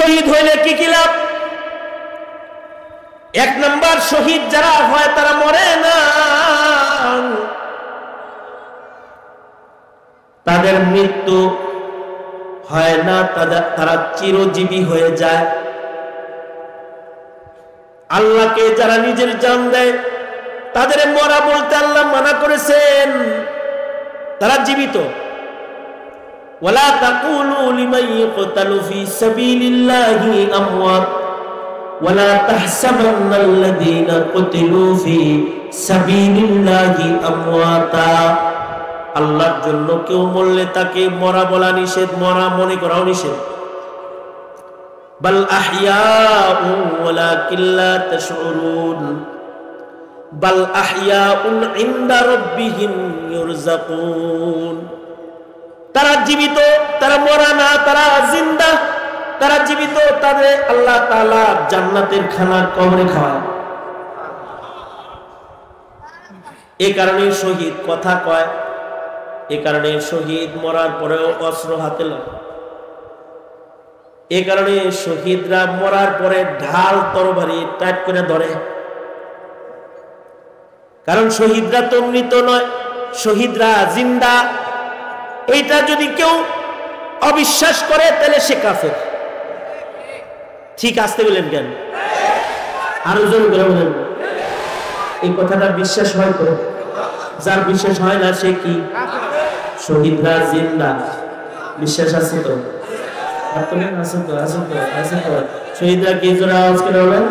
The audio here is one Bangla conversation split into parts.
শহীদ হইলে কি কি লাভ? এক নম্বর শহীদ যারা হয় তারা মরে না। তাদের মৃত্যু হয় না, তারা চিরজীবী হয়ে যায়। আল্লাহকে যারা নিজের জান দেয়, তাদের মরা বলতে আল্লাহ মানা করেছেন। তারা জীবিত। ওয়ালা তাকুলু লিমান ইয়কতালু ফি সাবিলিল্লাহি আমওয়াত ওয়ালা তাহসাবান্নাল্লাযীনা কুতিলু ফি সাবিলিল্লাহি আমওয়াতা আল্লাহর জন্য কেউ মরলে তাকে মরা বলা নিষেধ মরা মনে করাও নিষেধ বাল আহইয়াউ ওয়ালাকিন লা তাশউরুন বাল আহইয়াউন ইনদা রাব্বিহিম ইউরযাকুন তারা জীবিত, তারা মরা না, তারা জিন্দা। তারা জীবিত, তাদের আল্লাহ তাআলা জান্নাতের খানা কবরে খাওয়ায়। এই কারণে শহীদ কথা কয়, এ কারণে শহীদ মরার পরেও অস্ত্র হাতে লয়। এ কারণে শহীদরা মরার পরে ঢাল তরবারি টাইট করে ধরে। কারণ শহীদরা তো মৃত নয়, শহীদরা জিন্দা। এইটা যদি কেউ অবিশ্বাস করে, তাহলে সে কাফের। ঠিক আসতে বলেন কেন? আরও জন করে বলেন। এই কথাটা বিশ্বাস হয় তো যার বিশ্বাস হয় না, সে কি? শহীদরা জিন্দা। বিশ্বাস আছে তো? শহীদরা কি জোরে আওয়াজ বলেন?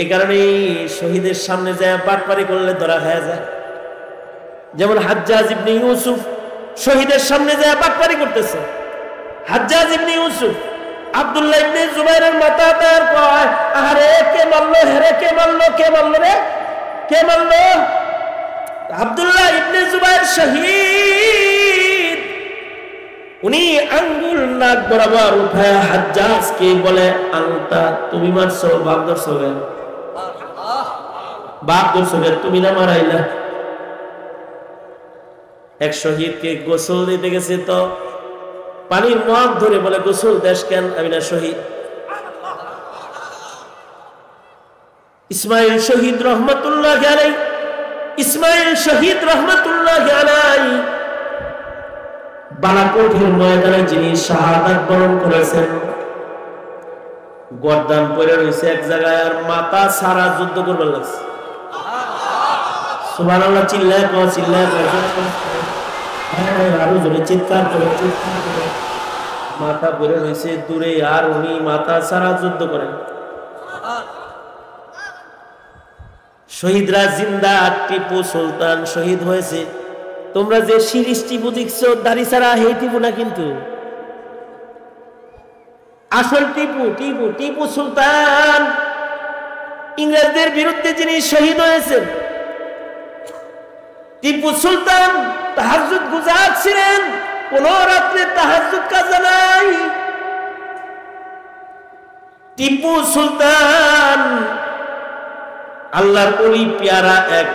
এই কারণেই শহীদের সামনে যায়, বাটপারি করলে ধরা খাওয়া যায়। যেমন হাজ্জাজ ইবনে ইউসুফ শহীদের সামনে যায় বাটপারি করতেছে। হাজ্জাজ ইবনে ইউসুফ আব্দুল্লাহ ইবনে জুবাইরের মাথা তার কয় আরে কে মারলো হেরে কে মারলো কে মারলো রে? কে মারলো আব্দুল্লাহ ইবনে জুবাইর শহীদ উনি আঙ্গুল নাক বরাবর উঠায় হাজ্জাজকে বলে আলতা তুমি মারছো বাপ ধরছো বাপ ধরছো তুমি না মারাইলা। এক শহীদকে গোসল দিতে গেছে তো? পানির মগ ধরে বলে, গোসল দেশ কেন? আমি না শহীদ। ইসমাইল শহীদ রহমতুল্লাহ আলাই, ইসমাইল শহীদ রহমতুল্লাহ আলাই। বালাকোটের ময়দানে যিনি শাহাদাত বরণ করেছেন, গর্দান পরে রয়েছে এক জায়গায় আর মাথা সারা যুদ্ধ করবার লাগছে। চিল্লায় কো চিল্লায় কো আরও জোরে চিৎকার করে মাথা রয়েছে দূরে আর উনি মাথা সারা যুদ্ধ করেন। শহীদরা জিন্দা, টিপু সুলতান শহীদ হয়েছে। তোমরা যে সিরিজ টিপু দেখছ দাড়ি ছাড়া হে টিপু না কিন্তু। আসল টিপু টিপু টিপু সুলতান। ইংরেজদের বিরুদ্ধে যিনি শহীদ হয়েছেন টিপু সুলতান তাহাজুদ গুজার ছিলেন কোন রাত্রে তাহাজুদ কাজা নাই। টিপু সুলতান আল্লাহর অলি পেয়ারা এক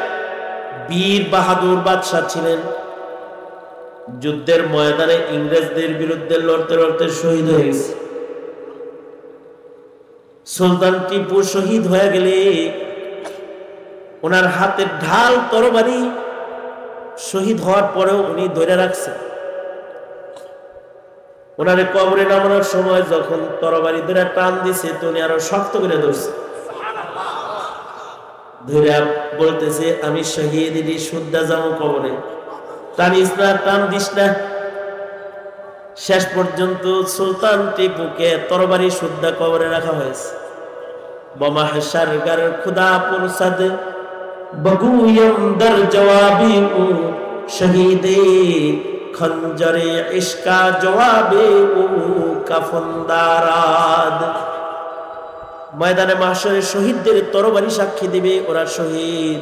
বীর বাহাদুর বাদশাহ ছিলেন। যুদ্ধের ময়দানে ইংরেজদের বিরুদ্ধে লড়তে লড়তে শহীদ হয়ে গেছে। সুলতান টিপু শহীদ হয়ে গেলে ওনার হাতের ঢাল তরবারি শহীদ হওয়ার পরেও উনি ধরে রাখছেন ওনারে কবরে নামানোর সময় যখন তরবারি ধরে টান দিছে, তো উনি আরও শক্ত করে ধরছে। ধরে বলতেছে, আমি শহীদ শুদ্ধা যাব কবরে। টানিস না দিস না। শেষ পর্যন্ত সুলতান টিপুকে তরবারি শুদ্ধা কবরে রাখা হয়েছে। বোমা হেসার গার খুদা পুরসাদ জবাবি ও শহীদে খঞ্জরে ইশকা জবাবে ও কাফন্দারাদ। ময়দানে মাসরে শহীদদের তরবারি সাক্ষী দিবে ওরা শহীদ।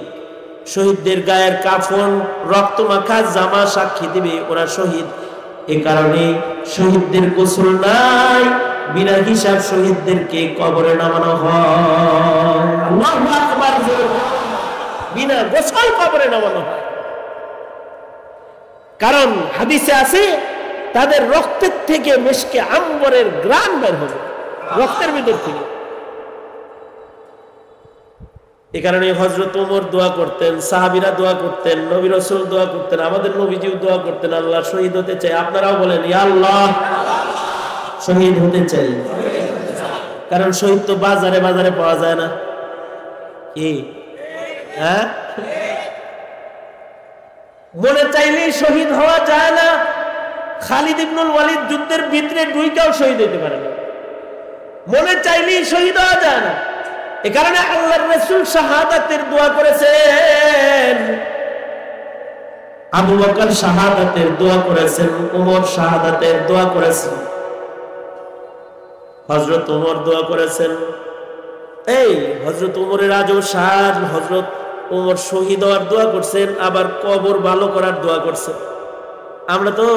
শহীদদের গায়ের কাফন, রক্ত মাখা, জামা সাক্ষী দিবে ওরা শহীদ। এ কারণে শহীদদের গোসল নাই, বিনা হিসাব শহীদদেরকে কবরে নামানো হয়। বিনা গোসল কবরে নামানো হয়। কারণ হাদিসে আছে, তাদের রক্তের থেকে মেশকে আম্বরের গ্রাম বের হবে, রক্তের ভিতর থেকে। এ কারণে হজরত উমর দোয়া করতেন, সাহাবিরা দোয়া করতেন, নবী রসুল দোয়া করতেন, আমাদের নবীজিও দোয়া করতেন, আল্লাহ শহীদ হতে চাই আপনারাও বলেন আল্লাহ, শহীদ হতে চাই। কারণ শহীদ তো বাজারে বাজারে পাওয়া যায় না। কি? হ্যাঁ? মনে চাইলেই শহীদ হওয়া যায় না। খালিদ ইবনুল ওয়ালিদ যুদ্ধের ভিতরে দুইটাও শহীদ হইতে পারে না। মনে চাইলেই শহীদ হওয়া যায় না। এ কারণে আল্লাহর রসুল শাহাদাতের দোয়া করেছেন। আবু বকর শাহাদাতের দোয়া করেছেন, উমর শাহাদাতের দোয়া করেছেন। হজরত উমর দোয়া করেছেন। এই হজরত উমরের আজও সার হজরত উমর শহীদ হওয়ার দোয়া করছেন, আবার কবর ভালো করার দোয়া করছেন। আমরা তো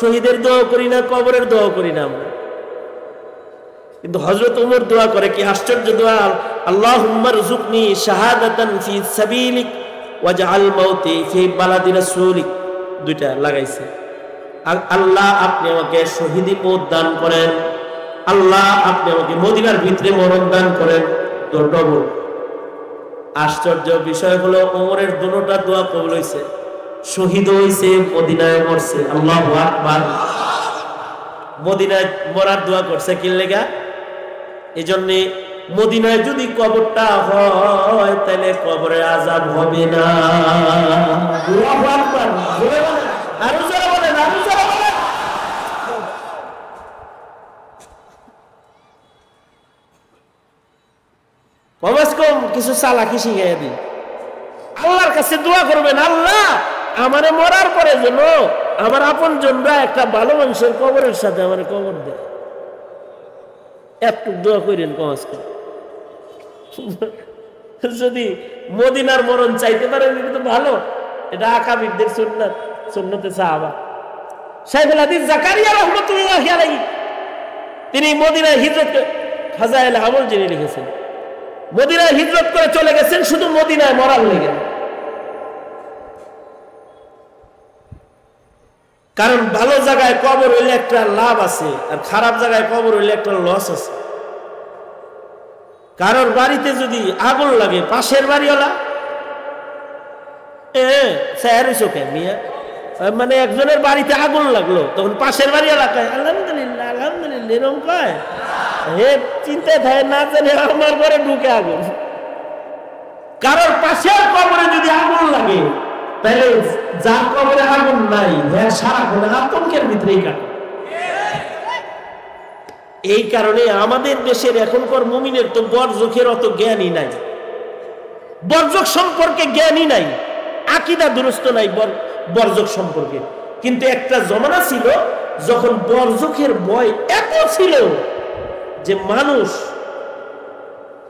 শহীদের দোয়া করি না, কবরের দোয়া করি না আমরা। কিন্তু হজরত উমর দোয়া করে কি আশ্চর্য দোয়া? আল্লাহ জুকনি শাহাদাতান ফি সাবিলিক ওয়াজআল মাউতি ফি বালাদি রাসূলিক। দুইটা লাগাইছে। আল্লাহ আপনি আমাকে শহীদি পদ দান করেন। আল্লাহ আপনি আমাকে মদিনার ভিতরে মরণ দান করেন। তো আশ্চর্য বিষয় হলো ওমরের দুটোটা দোয়া কবল হইছে। শহীদ হইছে, মদিনায় মরছে। আল্লাহ আকবার। মদিনায় মরার দোয়া করছে কি লেগা? এই জন্যে মদিনায় যদি কবরটা হয় তাহলে কবরে আজাব হবে না। কম কিছু চালাকি শিখাই দিই। আল্লাহর কাছে দোয়া করবেন, আল্লাহ, আমারে মরার পরে যেন আমার আপন জনরা একটা ভালো মানুষের কবরের সাথে আমার কবর দেয়। একটু দোয়া করেন কমাস কম যদি মদিনার মরণ চাইতে পারেন কিন্তু ভালো। এটা আকাবিরদের সুন্নাত, সুন্নতে সাহাবা। সাইফুল হাদিস জাকারিয়া রহমতুল্লাহ তিনি মদিনায় হিজরত ফাজাইল আমল যিনি লিখেছেন। মদিনায় হিজরত করে চলে গেছেন, শুধু মদিনায় মরার লেগে। কারণ ভালো জায়গায় কবর হইলে একটা লাভ আছে, আর খারাপ জায়গায় কবর হইলে একটা লস আছে। কারোর বাড়িতে যদি আগুন লাগে, পাশের বাড়িওয়ালা, এ স্যার চোখে মিয়া? মানে একজনের বাড়িতে আগুন লাগল, তখন পাশের বাড়ি এলাকায়, আলহামদুলিল্লাহ আলহামদুলিল্লাহ, এরকম কয়। হে চিন্তায় থাকে না জানে আমার ঘরে ঢুকে আগুন। কারোর পাশের কবরে যদি আগুন লাগে, তাহলে যার কবরে আগুন নাই হ্যাঁ সারাক্ষণ আতঙ্কের ভিতরেই কাটে। এই কারণে আমাদের দেশের এখনকার মুমিনের তো বরজখের অত জ্ঞানই নাই। বরজক সম্পর্কে জ্ঞানই নাই, আকিদা দুরস্ত নাই বরজক সম্পর্কে। কিন্তু একটা জমানা ছিল যখন বরজখের বয় এত ছিল যে মানুষ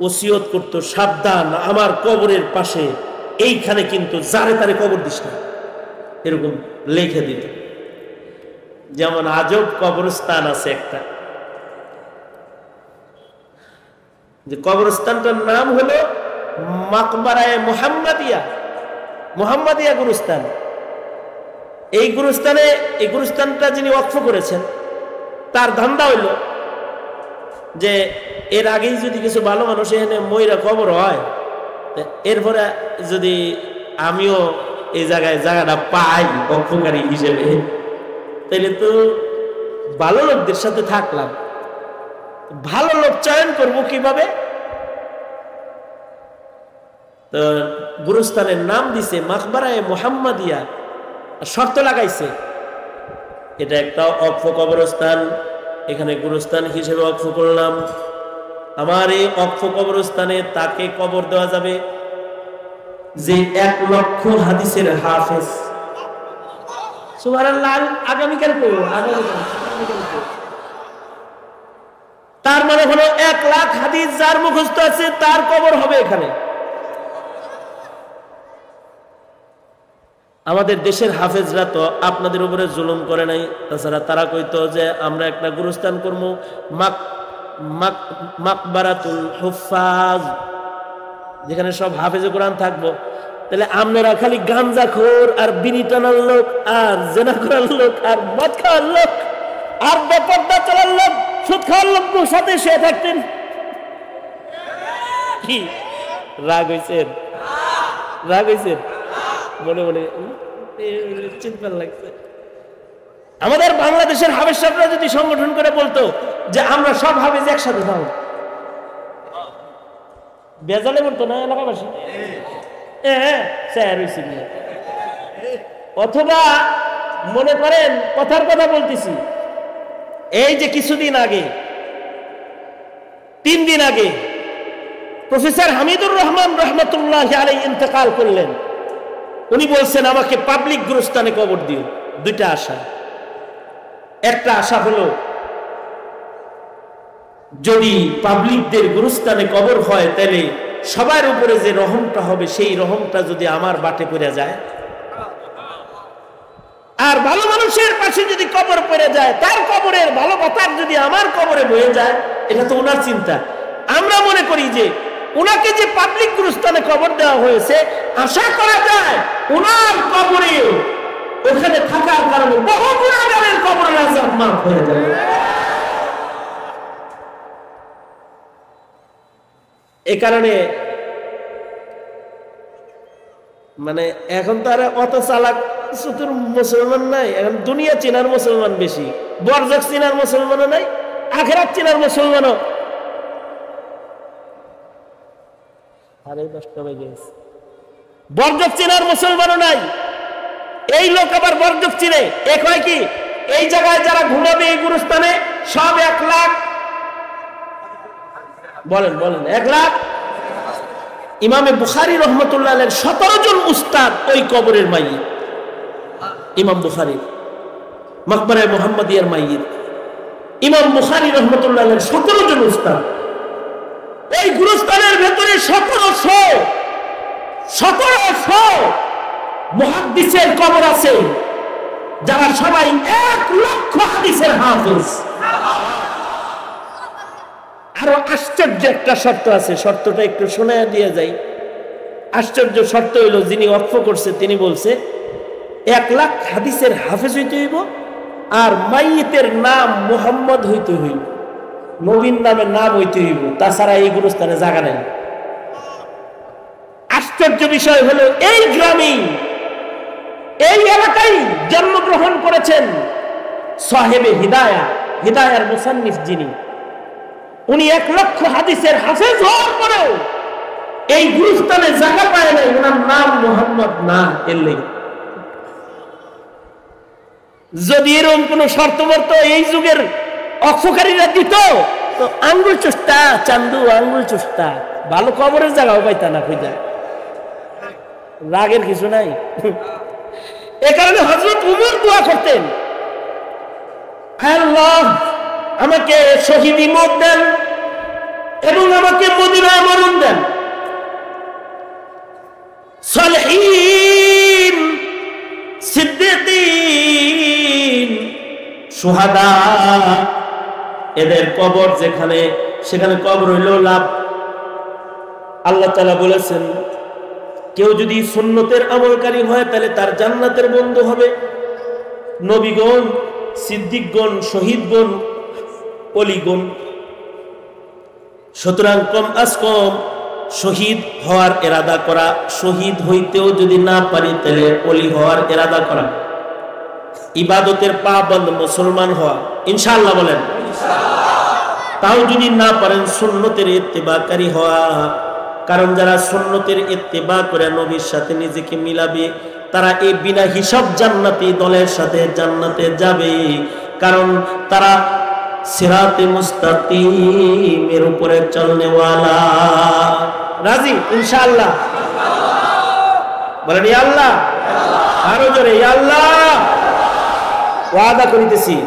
ওসিয়ত করত, সাবধান, আমার কবরের পাশে, এইখানে কিন্তু যারে তারে কবর দিস না। এরকম লিখে দিত। যেমন আজব কবরস্থান আছে একটা। যে কবরস্থানটার নাম হলো মাকবারায় মোহাম্মদিয়া। মোহাম্মদিয়া গুরুস্থান। এই গুরুস্থানে, এই গুরুস্থানটা যিনি অক্ষ করেছেন, তার ধান্দা হইল যে এর আগেই যদি কিছু ভালো মানুষ এখানে ময়রা কবর হয় এরপরে যদি আমিও এই জায়গায় জায়গাটা পাই অক্ষকারী হিসেবে তাহলে তো ভালো লোকদের সাথে থাকলাম। ভালো লোক চয়ন করব কীভাবে? তো গুরুস্থানের নাম দিছে মাকবারায় মোহাম্মদিয়া শর্ত লাগাইছে। এটা একটা অক্ষ কবরস্থান। এখানে গুরুস্থান হিসেবে অক্ষ করলাম। আমার এই অক্ষ কবরস্থানে তাকে কবর দেওয়া যাবে যে এক লক্ষ হাদিসের হাফেজ। করব আগামীকাল তার মানে হলো এক লাখ হাদিস যার মুখস্থ আছে, তার কবর হবে এখানে। আমাদের দেশের হাফেজরা তো আপনাদের উপরে জুলুম করে নাই। তাছাড়া তারা কইতো যে আমরা একটা গুরুস্থান করব, মাক মাকবারাতুল হুফাজ যেখানে সব হাফেজে কোরআন থাকব। তাহলে আপনারা খালি গাঞ্জা খোর আর বিনি টানার লোক আর জেনা করার লোক আর মদ খাওয়ার লোক আর বেপর্দা চলার লোক, সুদ খাওয়ার লোক সাথে শুয়ে থাকতেন? কি? রাগ হয়েছেন রাগ হয়েছেন মনে মনে চিন্তা লাগছে। আমাদের বাংলাদেশের হাবেজ যদি সংগঠন করে বলতো যে আমরা সব হাবেজ একসাথে থাকব বেজালে বলতো না এলাকাবাসী? অথবা মনে করেন, কথার কথা বলতেছি। এই যে কিছুদিন আগে, তিন দিন আগে প্রফেসর হামিদুর রহমান রহমতুল্লাহ আলাই ইন্তেকাল করলেন। উনি বলছেন, আমাকে পাবলিক গুরুস্থানে কবর দিও। দুইটা আশা। একটা আশা হলো, যদি পাবলিকদের গুরুস্থানে কবর হয়, তাহলে সবার উপরে যে রহমটা হবে, সেই রহমটা যদি আমার বাটে পড়ে যায়। আর ভালো মানুষের পাশে যদি কবর পড়ে যায়, তার কবরের ভালো বাতার যদি আমার কবরে বয়ে যায়, এটা তো ওনার চিন্তা। আমরা মনে করি যে ওনাকে যে পাবলিক গুরুস্থানে কবর দেওয়া হয়েছে, আশা করা যায় ওনার কবরে ওখানে থাকার কারণে বহু গুণাগারের কবরের আজাব মাফ হয়ে যাবে। এ কারণে মানে এখন তো আর অত চালাক চতুর মুসলমান নাই, এখন দুনিয়া চেনার মুসলমান বেশি, বরজক চেনার মুসলমানও নাই, আখেরাত চেনার মুসলমানও আরে দশটা বেজে গেছে। বরজক চেনার মুসলমানও নাই। এই লোক আবার বরজক চিনে। এ কয় কি, এই জায়গায় যারা ঘুমাবে এই গুরুস্থানে সব এক লাখ বলেন বলেন, এক লাখ। ইমামে বুখারি রহমতুল্লাহ সতেরো জন উস্তাদ ওই কবরের মাইয়ে ইমাম বুখারি, মকবরায় মোহাম্মদিয়ার মাইয়ের ইমাম বুখারি রহমতুল্লাহ সতেরো জন উস্তাদ। ওই গুরুস্থানের ভেতরে সতেরোশো সতেরোশো মহাদিসের কবর আছে, যারা সবাই এক লক্ষ হাদিসের হাফিজ। আরও আশ্চর্য একটা শর্ত আছে, শর্তটা একটু শোনা দিয়ে যাই। আশ্চর্য শর্ত হইল, যিনি অক্ষ করছে, তিনি বলছে, এক লাখ হাদিসের হাফেজ হইতে হইব, আর মাইয়েতের নাম মোহাম্মদ হইতে হইব। নবীন নামে নাম হইতে হইব, তাছাড়া এই গুরুস্থানে জায়গা নেই। আশ্চর্য বিষয় হলো, এই গ্রামেই এই এলাকায় জন্মগ্রহণ করেছেন সাহেবে হিদায়া, হিদায়ার মুসান্নিফ যিনি। উনি এক লক্ষ হাদিসের হাফেজ হওয়ার পরেও এই গুরুস্থানে জায়গা পায় নাই, ওনার নাম মোহাম্মদ না এলে যদি এরকম কোন শর্তবর্ত এই যুগের অক্ষকারীরা দিত। তো আঙ্গুল চুষ্টা চান্দু আঙ্গুল চুষ্টা ভালো কবরের জায়গাও পাইতা না খুঁজা। রাগের কিছু নাই। এ কারণে হজরত উমর দোয়া করতেন। আল্লাহ আমাকে শহীদি মত দেন এবং আমাকে মদিনায় মরণ দেন। সলহীন সিদ্দিকিন সুহাদা। এদের কবর যেখানে, সেখানে কবর হইল লাভ। আল্লাহ তালা বলেছেন, কেউ যদি সুন্নতের আমলকারী হয়, তাহলে তার জান্নাতের বন্ধু হবে। নবীগণ, সিদ্দিকগণ, শহীদগণ, অলিগণ। সুতরাং কম আজ কম শহীদ হওয়ার এরাদা করা, শহীদ হইতেও যদি না পারি, তাহলে অলি হওয়ার এরাদা করা। ইবাদতের পা বন্ধ মুসলমান হওয়া। ইনশাল্লাহ বলেন। তাও যদি না পারেন সুন্নতের ইত্তেবাকারী হওয়া। কারণ যারা সুন্নতের ইত্তেবা করে নবীর সাথে নিজেকে মিলাবে, তারা এই বিনা হিসাব জান্নাতি দলের সাথে জান্নাতে যাবে। কারণ তারা সিরাতে মুস্তাকিমের উপরে চলনেওয়ালা। রাজি? ইনশাআল্লাহ। বলেন আল্লাহ। আরও জোরে আল্লাহ। ওয়াদা করিতেছি।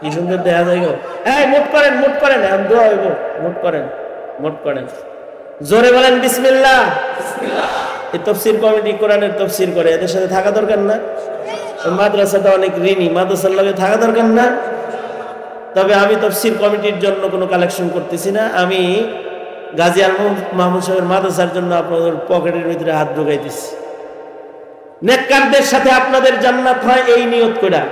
কি সুন্দর দেখা যায় গো। এই মুট করেন মুট করেন। এখন দোয়া হইব। মুট করেন মুট করেন। জোরে বলেন বিসমিল্লাহ। এই তফসির কমিটি কোরআনের তফসির করে। এদের সাথে থাকা দরকার না। মাদ্রাসাটা অনেক ঋণী। মাদ্রাসার লগে থাকা দরকার না। তবে আমি তফসির কমিটির জন্য কোনো কালেকশন করতেছি না। আমি গাজী আল মাহমুদ সাহেবের মাদ্রাসার জন্য আপনাদের পকেটের ভিতরে হাত ঢুকাইতেছি। নেককারদের সাথে আপনাদের জান্নাত হয় এই নিয়ত কইরা।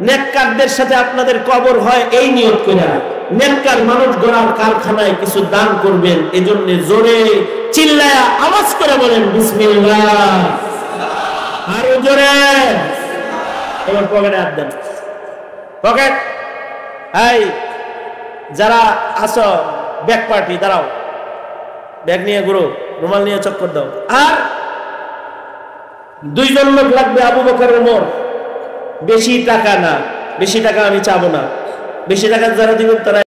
নেককারদের সাথে আপনাদের কবর হয়, এই নিয়ত কইরা। নেককার মানুষ গড়ার কারখানায় কিছু দান করবেন, এজন্য জোরে চিল্লায়া আওয়াজ করে বলেন, বিসমিল্লাহ। আরও জোরে। এবার পকেটে হাত দেন। পকেট। এই, যারা আসো ব্যাক পার্টি, দাঁড়াও। ব্যাগ নিয়ে ঘুরো, রুমাল নিয়ে চক্কর দাও। আর দুইজন লোক লাগবে আবু বকর ওমর। বেশি টাকা না বেশি টাকা আমি চাবো না। বেশি টাকা যারা দিবেন তারা